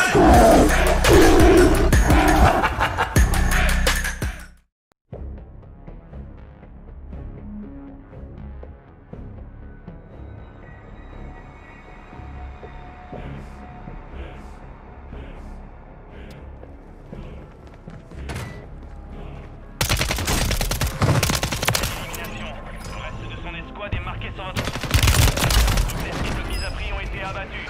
Élimination. Le reste de son escouade est marqué sur la douce. Les types de mises à prix ont été abattus.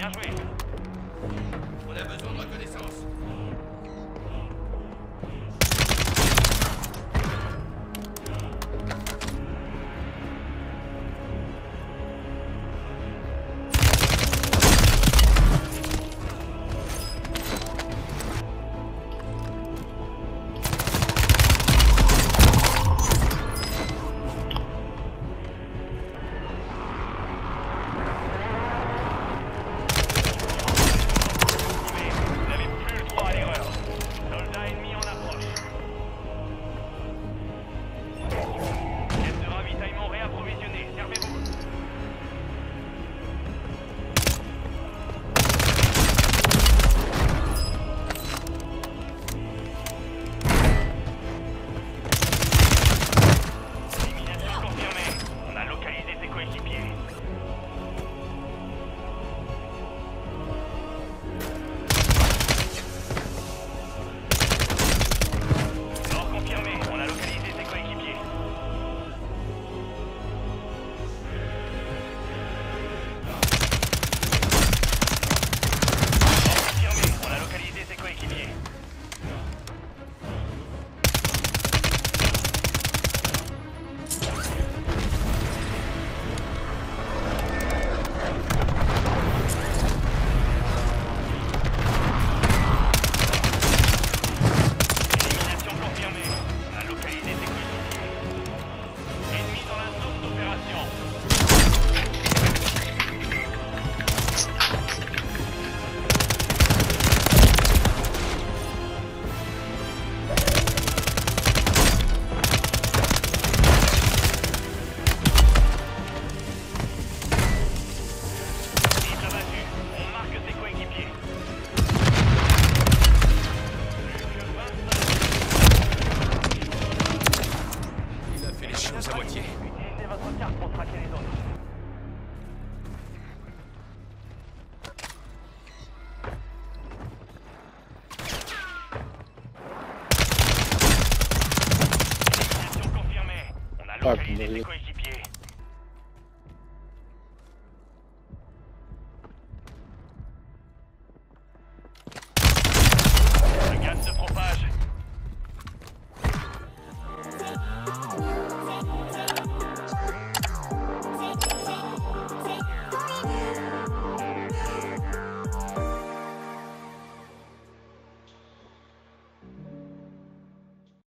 Bien joué. On a besoin de reconnaissance. fucking idiot.